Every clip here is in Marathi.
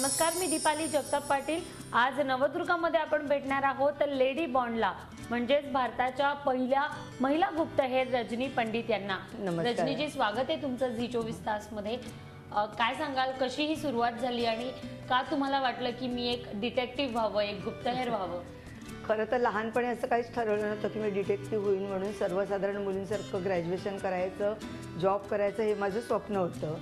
नमस्कार मी दीपाली जगताप पाटील. आज नवदुर्गामध्ये आपण भेटणार आहोत लेडी बॉन्डला. म्हणजेच भारताच्या पहिल्या महिला गुप्तहेर रजनी पंडित यांना. रजनीजी स्वागत आहे तुमचं झी चोवीस तासमध्ये काय सांगाल कशी ही सुरुवात झाली आणि का तुम्हाला वाटलं की मी एक डिटेक्टिव्ह व्हावं एक गुप्तहेर व्हावं? खरं तर लहानपणी असं काहीच ठरवलं नव्हतं की मी डिटेक्टिव्ह होईन म्हणून. सर्वसाधारण मुलींसारखं ग्रॅज्युएशन करायचं जॉब करायचं हे माझं स्वप्न होतं.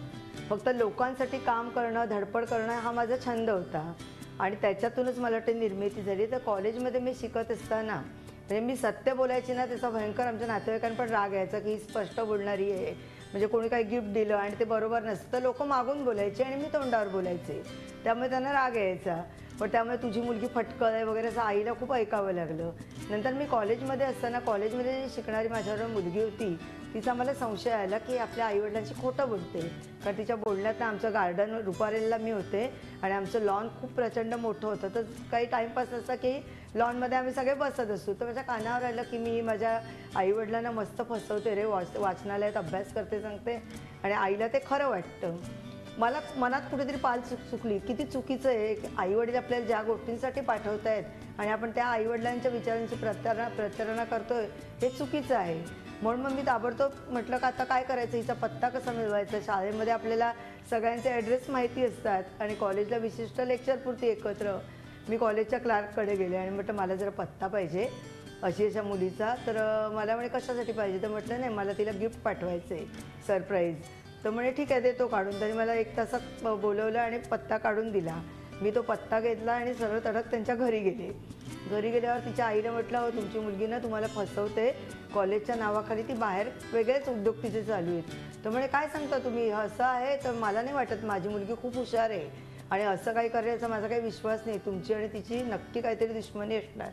फक्त लोकांसाठी काम करणं धडपड करणं हा माझा छंद होता. आणि त्याच्यातूनच मला वाटते निर्मिती झाली. तर कॉलेजमध्ये मी शिकत असताना म्हणजे मी सत्य बोलायची ना त्याचा भयंकर आमच्या नातेवाईकांना पण राग यायचा की ही स्पष्ट बोलणारी आहे. म्हणजे कोणी काही गिफ्ट दिलं आणि ते बरोबर नसतं तर लोक मागून बोलायचे आणि मी तोंडावर बोलायचे. त्यामुळे त्यांना राग यायचा. पण त्यामुळे तुझी मुलगी फटकळ आहे वगैरे असं आईला खूप ऐकावं लागलं. नंतर मी कॉलेजमध्ये असताना कॉलेजमध्ये जी शिकणारी माझ्यावर मुलगी होती तिचा मला संशय आला की आपल्या आईवडिलांशी खोटं बोलते. कारण तिच्या बोलण्यात आमचं गार्डन रुपारेलला मी होते आणि आमचं लॉन खूप प्रचंड मोठं होतं. तर काही टाईमपास असा की लॉनमध्ये आम्ही सगळे बसत असतो. तर माझ्या कानावर आलं की मी माझ्या आईवडिलांना मस्त फसवते रे वाच वाचनालयात अभ्यास करते सांगते आणि आईला ते खरं वाटतं. मला मनात कुठेतरी पाल चुक चुकली. किती चुकीचं आहे. आईवडील आपल्याला ज्या गोष्टींसाठी पाठवत आहेत आणि आपण त्या आईवडिलांच्या विचारांची प्रत्यारणा प्रत्यारणा करतोय हे चुकीचं आहे. म्हणून मग मी ताबडतोब म्हटलं का आता काय करायचं? हिचा पत्ता कसा मिळवायचा? शाळेमध्ये आपल्याला सगळ्यांचे ॲड्रेस माहिती असतात आणि कॉलेजला विशिष्ट लेक्चरपुरती एकत्र. मी कॉलेजच्या क्लार्ककडे गेले आणि म्हटलं मला जरा पत्ता पाहिजे अशी अशा मुलीचा. तर मला म्हणे कशासाठी पाहिजे? तर म्हटलं नाही मला तिला गिफ्ट पाठवायचं आहे सरप्राईज तर म्हणे ठीक आहे देतो काढून. त्यांनी मला एक तासात बोलवलं आणि पत्ता काढून दिला. मी तो पत्ता घेतला आणि सरळ तडक त्यांच्या घरी गेले. घरी गेल्यावर तिच्या आईने म्हटलं हो तुमची मुलगी ना तुम्हाला फसवते. कॉलेजच्या नावाखाली ती बाहेर वेगळेच उद्योग तिचे चालू आहेत. तर म्हणे काय सांगता तुम्ही? असं आहे तर मला नाही वाटत माझी मुलगी खूप हुशार आहे. आणि असं काही करायचा माझा काही विश्वास नाही. तुमची आणि तिची नक्की काहीतरी दुश्मनी असणार.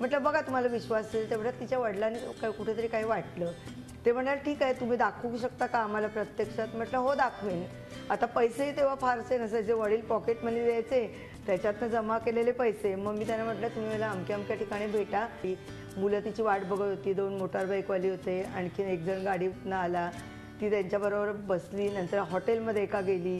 म्हटलं बघा तुम्हाला विश्वास असेल तेवढ्यात तिच्या वडिलांनी काय- कुठेतरी काही वाटलं. ते म्हणाल ठीक आहे तुम्ही दाखवू शकता का आम्हाला प्रत्यक्षात? म्हटलं हो दाखवेन. आता पैसेही तेव्हा फारसे नसायचे. वडील पॉकेट मनी द्यायचे त्याच्यातनं जमा केलेले पैसे. मग मी त्यांना म्हटलं तुम्ही मला अमक्या अमक्या ठिकाणी भेटा. ती मुलं तिची वाट बघत होती. दोन मोटार बाईकवाली होते. आणखीन एक जण गाडीतनं आला. ती त्यांच्याबरोबर बसली. नंतर हॉटेलमध्ये एका गेली.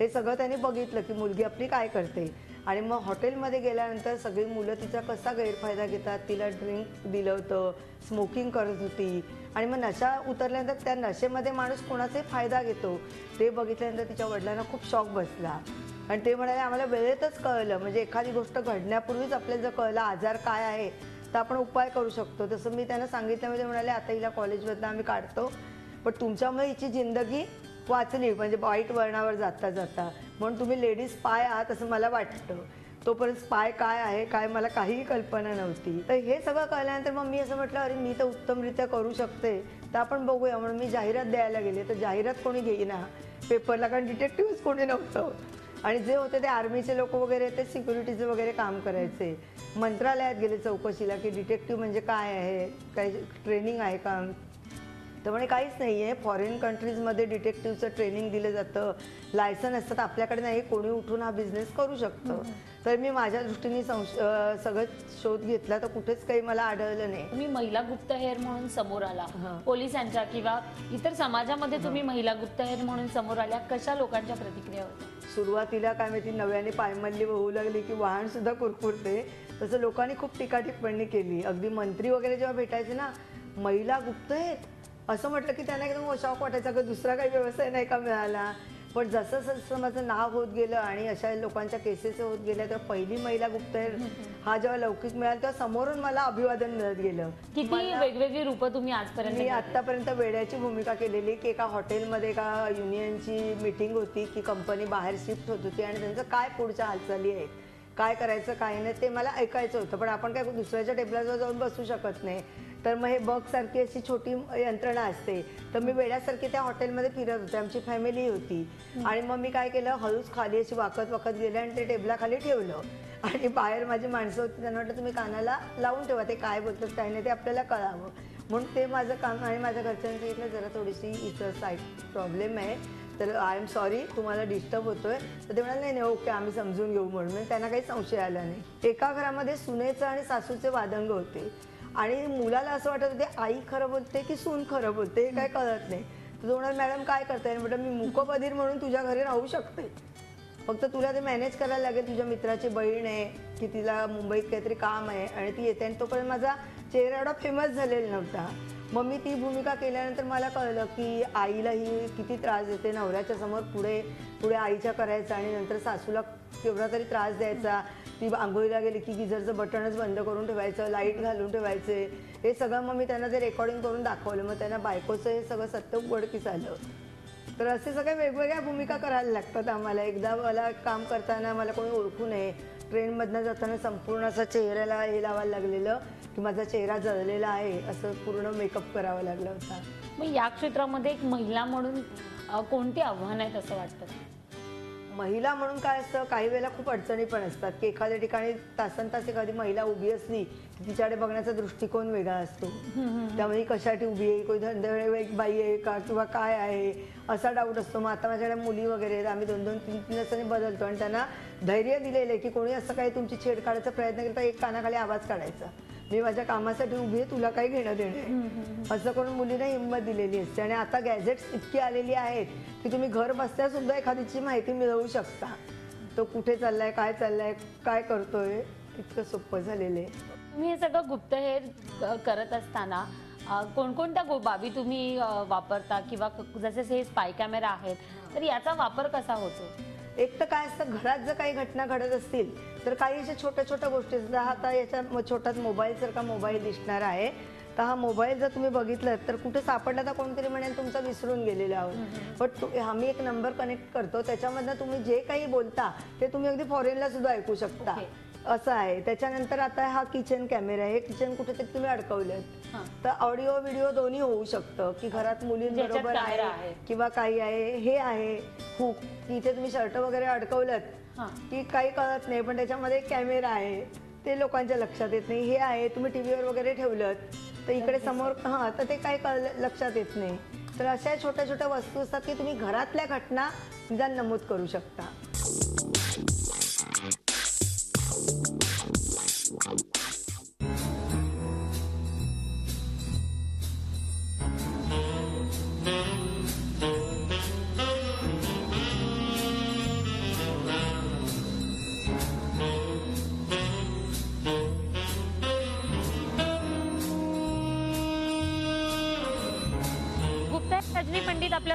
हे सगळं त्यांनी बघितलं की मुलगी आपली काय करते. आणि मग हॉटेलमध्ये गेल्यानंतर सगळी मुलं तिचा कसा गैरफायदा घेतात तिला ड्रिंक दिलं होतं स्मोकिंग करत होती. आणि मग नशा उतरल्यानंतर त्या नशेमध्ये माणूस कोणाचाही फायदा घेतो ते बघितल्यानंतर तिच्या वडिलांना खूप शॉक बसला. आणि ते म्हणाले आम्हाला वेळेतच कळलं. म्हणजे एखादी गोष्ट घडण्यापूर्वीच आपल्याला जर कळलं आजार काय आहे तर आपण उपाय करू शकतो. तसं मी त्यांना सांगितल्यामध्ये म्हणजे म्हणाले आता हिला कॉलेजमधनं आम्ही काढतो पण तुमच्यामुळे हिची जिंदगी वाचली म्हणजे वाईट वळणावर जाता जाता. म्हणून तुम्ही लेडीज स्पाय आहात असं मला वाटतं. तोपर्यंत स्पाय काय आहे काय मला काहीही कल्पना नव्हती. तर हे सगळं कळल्यानंतर मग मी असं म्हटलं अरे मी तर उत्तमरित्या करू शकते. तर आपण बघूया. म्हणून मी जाहिरात द्यायला गेले. तर जाहिरात कोणी घेईना. पेपरला कारण डिटेक्टिव्हच कोणी नव्हतं. आणि जे होते ते आर्मीचे लोक वगैरे ते सिक्युरिटीचे वगैरे काम करायचे. मंत्रालयात गेले चौकशीला की डिटेक्टिव्ह म्हणजे काय आहे? काही ट्रेनिंग आहे का? तर म्हणे काहीच नाही आहे फॉरेन कंट्रीजमध्ये डिटेक्टिव्हचं ट्रेनिंग दिलं जातं. लायसन असतात. आपल्याकडे नाही. कोणी उठून हा बिझनेस करू शकतं. तर मी माझ्या दृष्टीने संश सगळं शोध घेतला. तर कुठेच काही मला आढळलं नाही. तुम्ही महिला गुप्तहेर म्हणून समोर आला. पोलिसांच्या किंवा इतर समाजामध्ये तुम्ही महिला गुप्तहेर म्हणून समोर आल्या. कशा लोकांच्या प्रतिक्रिया होत्या? सुरुवातीला काय माहिती नव्याने पायमल्ली होऊ लागली की वाहन सुद्धा कुरकुरते. तसं लोकांनी खूप टीका टिप्पणी केली. अगदी मंत्री वगैरे जेव्हा भेटायचे ना महिला गुप्त आहेत असं म्हटलं की त्यांना एकदम शॉक वाटायचा की दुसरा काही व्यवसाय नाही का मिळाला? पण जसं जसं माझं नाव होत गेलं आणि अशा लोकांच्या केसेस होत गेल्या तेव्हा पहिली महिला गुप्तहेर हा जेव्हा लौकिक मिळाला तेव्हा समोरून मला अभिवादन मिळत गेलं. किती वेगवेगळी रूपं तुम्ही आजपर्यंत मी? आतापर्यंत वेड्याची भूमिका केलेली की एका हॉटेलमध्ये एका युनियनची मीटिंग होती की कंपनी बाहेर शिफ्ट होत होती आणि त्यांचं काय पुढच्या हालचाली आहेत काय करायचं काय नाही ते मला ऐकायचं होतं. पण आपण काय दुसऱ्याच्या टेबलाजवळ जाऊन बसू शकत नाही. तर मग हे बग सारखी अशी छोटी यंत्रणा असते. तर मी वेड्यासारखी त्या हॉटेलमध्ये फिरत होते. आमची फॅमिली होती. आणि मग मी काय केलं हळूच खाली अशी वाकत वाकत गेले आणि ते टेबलाखाली ठेवलं. आणि बाहेर माझी माणसं होती. त्यांना वाटलं तुम्ही कानाला लावून ठेवा. ते काय बोलतात काय नाही ते आपल्याला कळावं. म्हणून ते माझं काम आणि माझ्या घरच्यांनी सांगितलं जरा थोडीशी इथं साईड प्रॉब्लेम आहे. तर आय एम सॉरी तुम्हाला डिस्टर्ब होतोय. तर ते म्हणाले नाही नाही ओके आम्ही समजून घेऊ म्हणून. म्हणजे त्यांना काही संशय आला नाही. एका घरामध्ये सुनेचं आणि सासूचे वादंग होते. आणि मुलाला असं वाटत होते आई खरं बोलते की सून खरं बोलते हे काय कळत नाही. तुझं तो म्हणाल मॅडम काय करताय? म्हटलं मी मुकबधीर म्हणून तुझ्या घरी राहू शकते. फक्त तुला ते मॅनेज करायला लागेल. तुझ्या मित्राची बहीण आहे की तिला मुंबईत काहीतरी काम आहे आणि ती येते. आणि तोपर्यंत माझा चेहरा एवढा फेमस झालेला नव्हता. मग मी ती भूमिका केल्यानंतर मला कळलं की आईला ही किती त्रास देते. नवऱ्याच्या समोर पुढे पुढे आईच्या करायचा आणि नंतर सासूला केवढा तरी त्रास द्यायचा. ती आंघोळीला गेली की गिझरचं बटनच बंद करून ठेवायचं लाइट घालून ठेवायचे. हे सगळं मग मी त्यांना ते रेकॉर्डिंग करून दाखवलं. मग त्यांना बायकोचं हे सगळं सत्य उघडकीस आलं तर असे सगळ्या वेगवेगळ्या भूमिका करायला लागतात आम्हाला. एकदा मला काम करताना मला कोणी ओळखू नये ट्रेनमधनं जाताना संपूर्ण असं चेहऱ्याला हे लावायला लागलेलं. की माझा चेहरा जळलेला आहे असं पूर्ण मेकअप करावा लागला होता. मग या क्षेत्रामध्ये एक महिला म्हणून अ, कोणती आव्हानं आहेत असं वाटतं? महिला म्हणून काय असतं काही वेळेला खूप अडचणी पण असतात की एखाद्या ठिकाणी तासन तास एखादी महिला उभी असली की तिच्याकडे बघण्याचा दृष्टिकोन वेगळा असतो. त्यामुळे ही कशासाठी उभी आहे कोणी धंदे बाई आहे का किंवा काय आहे असा डाऊट असतो. मग आता माझ्याकडे मुली वगैरे आहेत आम्ही दोन दोन तीन तीन दिवसांनी बदलतो आणि त्यांना धैर्य दिलेलं आहे की कोणी असं काही तुमची छेड काढायचा प्रयत्न केला तर एक कानाखाली आवाज काढायचा. मी माझ्या कामासाठी उभी आहे तुला काही घेणं देणं आहे. असं करून मुलींना हिंमत दिलेली असते आणि आता गॅजेट्स इतकी आलेली आहेत की तुम्ही घर बसल्या सुद्धा एखादीची माहिती मिळवू शकता. तो कुठे चाललाय काय चाललाय काय करतोय इतकं सोपं झालेलं आहे. तुम्ही हे सगळं गुप्तहेर करत असताना कोणकोणत्या गो बाबी तुम्ही वापरता? किंवा जसे हे स्पाय कॅमेरा आहेत तर याचा वापर कसा होतो? एक तर काय असतं घरात जर काही घटना घडत असतील तर काही अशा छोट्या छोट्या गोष्टी असतात. हा आता याच्या छोटाच मोबाईल सारखा मोबाईल दिसणार आहे तर हा मोबाईल जर तुम्ही बघितलं तर कुठे सापडला तर कोणतरी म्हणेल तुमचा विसरून गेलेला आहोत. पण तु- आम्ही एक नंबर कनेक्ट करतो. त्याच्यामधनं तुम्ही जे काही बोलता ते तुम्ही अगदी फॉरेनला सुद्धा ऐकू शकता. असं आहे. त्याच्यानंतर आता हा किचन कॅमेरा आहे. किचन कुठेतरी तुम्ही अडकवलेत. हां. तर ऑडिओ व्हिडिओ दोन्ही होऊ शकतं. की घरात मुलींबरोबर ज्याच्यात camera आहे. आहे. किंवा काही आहे. हे आहे. हुक की इथे तुम्ही शर्ट वगैरे अडकवलं हां. की काही कळत नाही. पण त्याच्यामध्ये एक कॅमेरा आहे. ते लोकांच्या लक्षात येत नाही. हे आहे. तुम्ही टीव्हीवर वगैरे ठेवलं तर इकडे समोर हां तर ते काही कळ लक्षात येत नाही. तर अशा छोट्या छोट्या वस्तू असतात की तुम्ही घरातल्या घटना निदान नमूद करू शकता.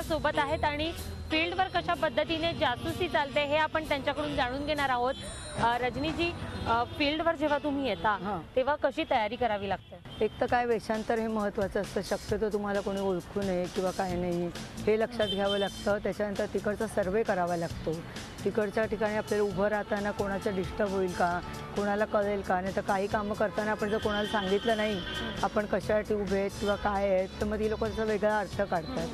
सोबत आहेत आणि फील्डवर कशा पद्धतीने जासूसी चालते हे आपण त्यांच्याकडून जाणून घेणार आहोत. रजनीजी फील्डवर जेव्हा तुम्ही येता हां. तेव्हा कशी तयारी करावी लागते? एक तर काय वेषांतर हे महत्त्वाचं असतं. शक्यतो तुम्हाला कोणी ओळखू नये किंवा काय नाही हे लक्षात घ्यावं लागतं. त्याच्यानंतर तिकडचा सर्वे करावा लागतो. तिकडच्या ठिकाणी आपल्याला उभं राहताना कोणाचं डिस्टर्ब होईल का कोणाला कळेल का? नाही तर काही कामं करताना आपण जर कोणाला सांगितलं नाही आपण कशासाठी उभे आहेत किंवा काय आहेत तर मग ती लोक त्याचा वेगळा अर्थ काढतात.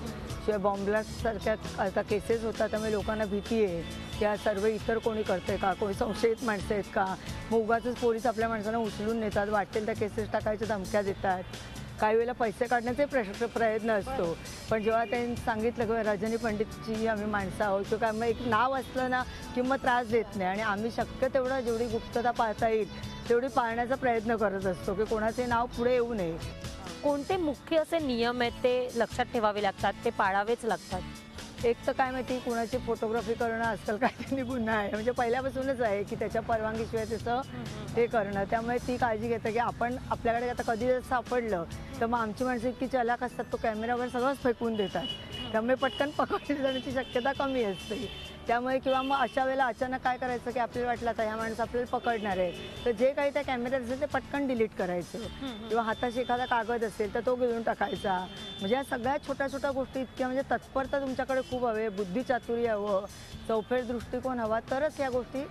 शिवाय बॉम्बलासारख्या आता केसेस होतात त्यामुळे लोकांना भीती आहे. की हा सर्व इतर कोणी करतंय का? कोणी संशयित माणसं आहेत का? मुगाचंच पोलीस आपल्या माणसांना उचलून नेतात वाटेल त्या केसेस टाकायच्या धमक्या देतात. काही वेळेला पैसे काढण्याचे प्रश प्रयत्न असतो. पण जेव्हा त्यांनी सांगितलं की रजनी पंडितची आम्ही माणसं आहोत किंवा काय मग एक नाव असलं ना की मग त्रास देत नाही. आणि आम्ही शक्य तेवढं जेवढी गुप्तता पाळता येईल तेवढी पाळण्याचा प्रयत्न करत असतो की कोणाचे नाव पुढे येऊ नये. कोणते मुख्य असे नियम आहेत ते लक्षात ठेवावे लागतात ते पाळावेच लागतात? एक तर काय माहिती कुणाची फोटोग्राफी करणं आजकाल काय त्यांनी गुन्हा आहे. म्हणजे पहिल्यापासूनच आहे की त्याच्या परवानगीशिवाय त्याचं हे करणं. त्यामुळे ती काळजी घेतं की आपण आपल्याकडे आता कधी जर सापडलं तर मग आमची माणसं इतकी चलाक असतात तो कॅमेरा वगैरे सगळंच फेकून देतात. त्यामुळे पटकन पकडली जाण्याची शक्यता कमी असते. त्यामुळे किंवा मग अशा वेळेला अचानक काय करायचं की आपल्याला वाटलं आता ह्या माणसं आपल्याला पकडणार आहे. तर जे काही त्या कॅमेऱ्यात असेल ते पटकन डिलीट करायचं. किंवा हाताशी एखादा कागद असेल तर तो घेऊन टाकायचा. म्हणजे या सगळ्या छोट्या छोट्या गोष्टी इतक्या म्हणजे तत्परता तुमच्याकडे खूप हवे. बुद्धिचातुर्य हवं चौफेर दृष्टिकोन हवा तरच या गोष्टी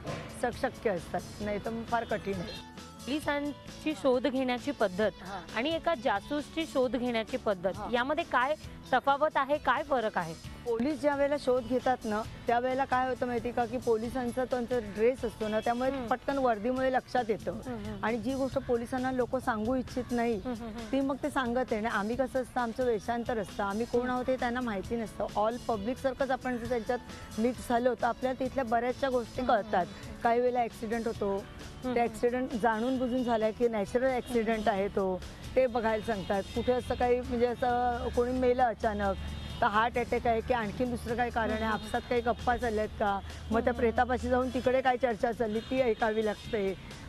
शक्य असतात. नाही तर फार कठीण आहे. पोलिसांची शोध घेण्याची पद्धत. आणि एका जासूसची शोध घेण्याची पद्धत. यामध्ये काय तफावत आहे काय फरक आहे? पोलीस ज्या वेळेला शोध घेतात ना त्यावेळेला काय होतं माहिती का की पोलिसांचा त्यांचा ड्रेस असतो ना त्यामुळे पटकन वर्दीमुळे लक्षात येतं. आणि जी गोष्ट पोलिसांना लोक सांगू इच्छित नाही ती मग ते सांगत आहे ना आम्ही कसं असतं आमचं वेषांतर असतं आम्ही कोण आहोत हे त्यांना माहिती नसतं. ऑल पब्लिक सारखंच आपण जर त्यांच्यात मिक्स झालो तर आपल्याला तिथल्या बऱ्याचशा गोष्टी कळतात. काही वेळेला ऍक्सिडेंट होतो ते ऍक्सिडेंट जाणून बुजून झाला की नॅचरल ऍक्सिडेंट आहे तो. ते बघायला सांगतात. कुठे असं काही म्हणजे असं कोणी मेलं अचानक तर हार्ट अटॅक आहे की आणखीन दुसरं काही कारण आहे? आपसात काही गप्पा चालल्यात का? मग त्या प्रेतापाशी जाऊन तिकडे काय चर्चा चालली ती ऐकावी लागते.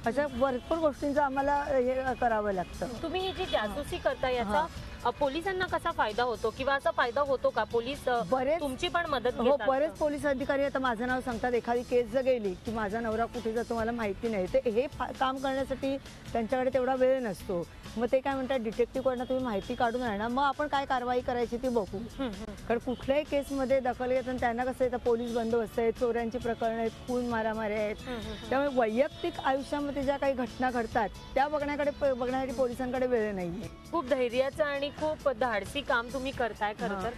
अशा भरपूर गोष्टींचं आम्हाला हे करावं लागतं. तुम्ही ही जी जासूसी करता याचा पोलिसांना कसा फायदा होतो? किंवा असा फायदा होतो का? पोलीस बरेच- तुमची पण मदत हो घेतात. बरेच? पोलीस अधिकारी आता माझं नाव सांगतात. एखादी केस जर गेली की माझा नवरा कुठे जातो मला माहिती नाही. तर हे फा- काम करण्यासाठी त्यांच्याकडे तेवढा वेळ नसतो. मग ते काय म्हणतात डिटेक्टिव्हकडनं तुम्ही माहिती काढून आणा. मग आपण काय कारवाई करायची ती बघू. हम्म, हम्म. कारण कुठल्याही केसमध्ये दखल घेताना त्यांना कसं येतं पोलीस बंदोबस्त आहेत चोऱ्यांची प्रकरणं आहेत खून मारामारी आहेत. हम्म, हम्म. त्यामुळे वैयक्तिक आयुष्यामध्ये ज्या काही घटना घडतात त्या बघण्याकडे बघण्यासाठी पोलिसांकडे वेळ नाही खूप धैर्याचं आणि खूप धाडसी काम तुम्ही करताय खरं हा. तर.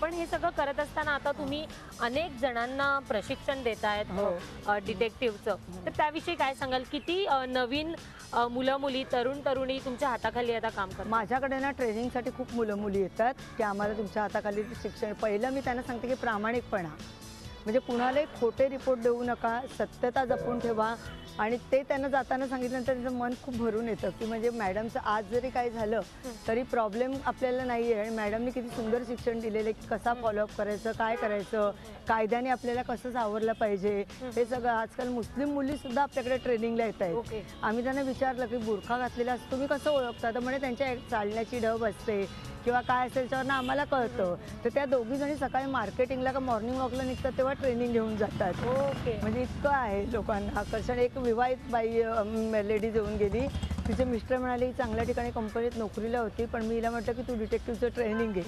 पण हे सगळं करत असताना आता तुम्ही अनेक जणांना प्रशिक्षण देतायत हो. डिटेक्टिव्हचं. तर त्याविषयी काय सांगाल? किती नवीन मुलं मुली तरुण तरुणी तुमच्या हाताखाली आता काम करतात? माझ्याकडे ना ट्रेनिंगसाठी खूप मुलं मुली येतात. की आम्हाला तुमच्या हाताखाली शिक्षण पहिलं मी त्यांना सांगते की प्रामाणिकपणा. म्हणजे कुणालाही खोटे रिपोर्ट देऊ नका सत्यता जपून ठेवा. आणि ते त्यांना जाताना सांगितल्यानंतर त्यांचं मन खूप भरून येतं की म्हणजे मॅडमचं आज जरी काही झालं तरी प्रॉब्लेम आपल्याला नाही आहे आणि मॅडमने किती सुंदर शिक्षण दिलेलं आहे की कसा फॉलोअप करायचं काय करायचं कायद्याने आपल्याला कसं सावरलं पाहिजे हे सगळं आजकाल मुस्लिम मुलीसुद्धा आपल्याकडे ट्रेनिंगला येत आहेत. आम्ही त्यांना विचारलं की बुरखा घातलेला असतो तुम्ही कसं ओळखता? तर म्हणे त्यांच्या चालण्याची ढब असते किंवा काय असेल त्याच्यावरनं आम्हाला कळतं. तर त्या दोघी जणी सकाळी मार्केटिंगला का मॉर्निंग वॉकला निघतात तेव्हा ट्रेनिंग घेऊन जातात. ओके म्हणजे इतकं आहे लोकांना आकर्षण. एक विवाहित बाई लेडीज येऊन गेली. तिचे मिस्टर म्हणाले चांगल्या ठिकाणी कंपनीत नोकरीला होती पण मी हिला म्हटलं की तू डिटेक्टिव्हचं ट्रेनिंग घे.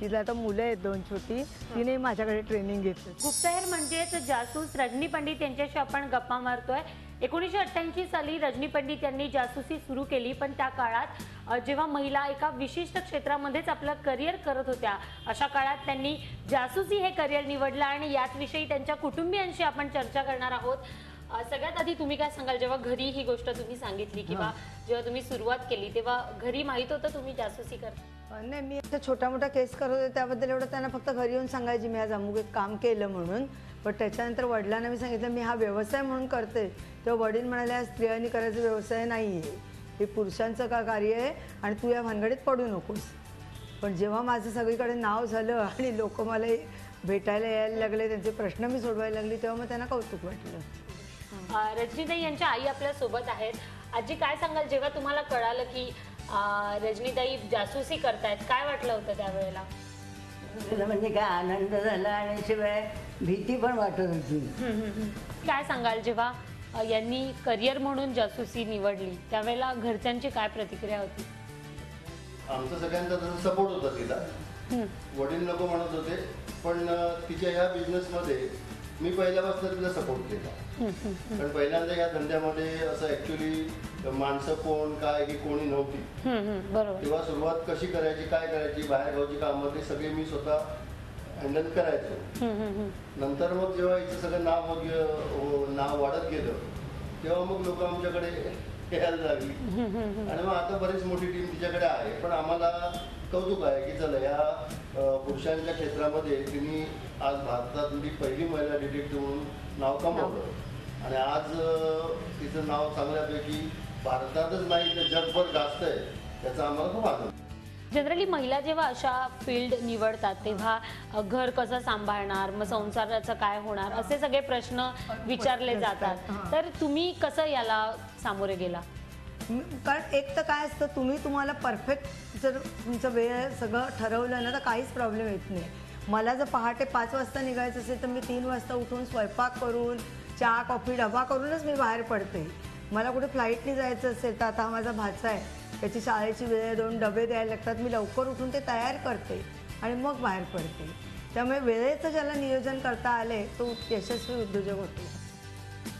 तिला आता मुलं आहेत दोन छोटी. तिने माझ्याकडे ट्रेनिंग घेतलं. गुप्तहेर म्हणजेच जासूस रजनी पंडित यांच्याशी आपण गप्पा मारतोय. एकोणीसशे अठ्ठ्याऐंशी साली रजनी पंडित यांनी जासूसी सुरू केली पण त्या काळात जेव्हा महिला एका विशिष्ट क्षेत्रामध्येच आपलं करिअर करत होत्या अशा काळात त्यांनी जासूसी हे करिअर निवडलं आणि याच विषयी त्यांच्या कुटुंबियांशी आपण चर्चा करणार आहोत. सगळ्यात आधी तुम्ही काय सांगाल? जेव्हा घरी ही गोष्ट तुम्ही सांगितली किंवा जेव्हा तुम्ही सुरुवात केली तेव्हा घरी माहीत होतं तुम्ही जासूसी करता? नाही मी आता छोटा मोठा केस करत होते त्याबद्दल एवढं त्यांना फक्त घरी येऊन सांगायची मी आज अमुक एक काम केलं म्हणून. पण त्याच्यानंतर वडिलांना मी सांगितलं मी हा व्यवसाय म्हणून करते. तेव्हा वडील म्हणाले स्त्रियांनी करायचा व्यवसाय नाही आहे हे पुरुषांचं का कार्य आहे आणि तू या भानगडीत पडू नकोस. पण जेव्हा माझं सगळीकडे नाव झालं आणि लोक मला भेटायला यायला लागले त्यांचे प्रश्न मी सोडवायला लागली तेव्हा मग त्यांना कौतुक वाटलं. रजनीताई यांच्या आई आपल्यासोबत आहेत. आजी काय सांगाल? जेव्हा तुम्हाला कळालं की रजनीताई जासूसी करतायत. काय वाटलं होतं त्यावेळेला? तुला म्हणजे काय आनंद झाला आणि शिवाय भीती पण वाटत होती. काय सांगाल जेव्हा अ, यांनी करिअर म्हणून जासूसी निवडली त्यावेळेला घरच्यांची काय प्रतिक्रिया होती? आमचा सगळ्यांचा तसा सपोर्ट होता तिला वडील नको म्हणत होते पण अं, तिच्या ह्या बिझनेस मध्ये मी पहिल्यापासून तिला सपोर्ट केला. पण पहिल्यांदा या धंद्यामध्ये असं ऍक्च्युली माणसं कोण काय की कोणी नव्हती. तेव्हा सुरुवात कशी करायची काय करायची बाहेर गावची कामं ते सगळे मी स्वतः हँडल करायचो. नंतर मग जेव्हा हिचं सगळं नाव मग नाव वाढत गेलं तेव्हा मग लोक आमच्याकडे यायला लागली. आणि मग आता बरीच मोठी टीम तिच्याकडे आहे पण आम्हाला कौतुक आहे की चला या पुरुषांच्या क्षेत्रामध्ये तिने आज भारतातली पहिली महिला डिटेक्टिव्ह म्हणून नाव कमावलं आणि आज तिचं नाव चांगल्यापैकी भारतातच नाही तर जगभर गाजत आहे त्याचा आम्हाला खूप आनंद. जनरली महिला जेव्हा अशा फील्ड निवडतात तेव्हा घर कसं सांभाळणार मग संसाराचं काय होणार असे सगळे प्रश्न विचारले जातात. हां. तर तुम्ही कसं याला सामोरे गेला? कारण एक तर काय असतं तुम्ही तुम्हाला परफेक्ट जर तुमचं वेळ सगळं ठरवलं ना तर काहीच प्रॉब्लेम येत नाही. मला जर पहाटे पाच वाजता निघायचं असेल तर मी तीन वाजता उठून स्वयंपाक करून चहा कॉफी डबा करूनच मी बाहेर पडते. मला कुठे फ्लाईटने जायचं असेल तर आता हा माझा भाचा आहे. त्याची शाळेची वेळ आहे, दोन डबे द्यायला लागतात. मी लवकर उठून ते तयार करते आणि मग बाहेर पडते. त्यामुळे वेळेचं ज्याला नियोजन करता आले तो यशस्वी उद्योजक होतो.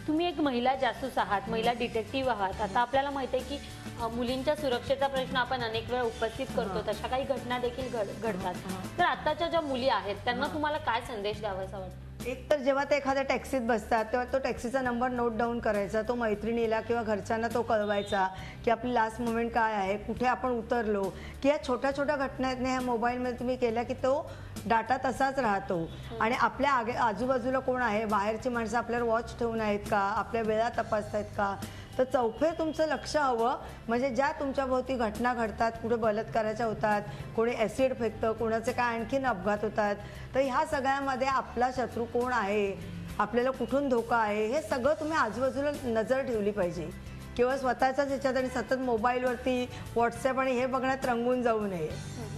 तुम्ही एक महिला जासूस आहात महिला डिटेक्टिव्ह आहात. आता आपल्याला माहिती आहे की मुलींच्या सुरक्षेचा प्रश्न आपण अनेक वेळा उपस्थित करतो. तशा काही घटना देखील घड- घडतात. तर आताच्या ज्या मुली आहेत त्यांना तुम्हाला काय संदेश द्यावा असं वाटतं? एक तर जेव्हा ते एखाद्या टॅक्सीत बसतात तेव्हा तो टॅक्सीचा नंबर नोट डाऊन करायचा तो मैत्रिणीला किंवा घरच्यांना तो कळवायचा की आपली लास्ट मुमेंट काय आहे कुठे आपण उतरलो की या छोट्या छोट्या घटना आहेत ना ह्या मोबाईलमध्ये तुम्ही केल्या की तो डाटा तसाच राहतो. आणि आपल्या आगे आजूबाजूला कोण आहे? बाहेरची माणसं आपल्यावर वॉच ठेवून आहेत का? आपल्या वेळा तपासतायत का? तर चौफेर तुमचं लक्ष हवं. म्हणजे ज्या तुमच्या भोवती घटना घडतात कुठे बलात्काराच्या होतात कोणी ॲसिड फेकतं कोणाचे काय आणखीन अपघात होतात तर ह्या सगळ्यामध्ये आपला शत्रू कोण आहे? आपल्याला कुठून धोका आहे? हे सगळं तुम्ही आजूबाजूला नजर ठेवली पाहिजे. किंवा स्वतःच्याच ह्याच्यात आणि सतत मोबाईलवरती व्हॉट्सअप आणि हे बघण्यात रंगून जाऊ नये.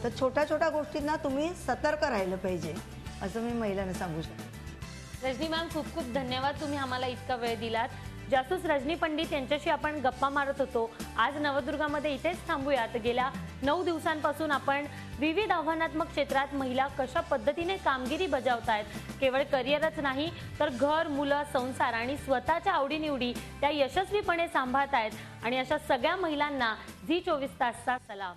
तर छोट्या छोट्या गोष्टींना तुम्ही सतर्क राहिलं पाहिजे. असं मी महिलांना सांगू शकते. रजनी मॅम खूप खूप धन्यवाद तुम्ही आम्हाला इतका वेळ दिलात. जासूस रजनी पंडित यांच्याशी आपण गप्पा मारत होतो. आज नवदुर्गामध्ये इथेच थांबूयात. गेल्या नऊ दिवसांपासून आपण विविध आव्हानात्मक क्षेत्रात महिला कशा पद्धतीने कामगिरी बजावतायत? केवळ करिअरच नाही तर घर मुलं संसार आणि स्वतःच्या आवडीनिवडी त्या यशस्वीपणे सांभाळतायत. आणि अशा सगळ्या महिलांना झी चोवीस तासचा सलाम.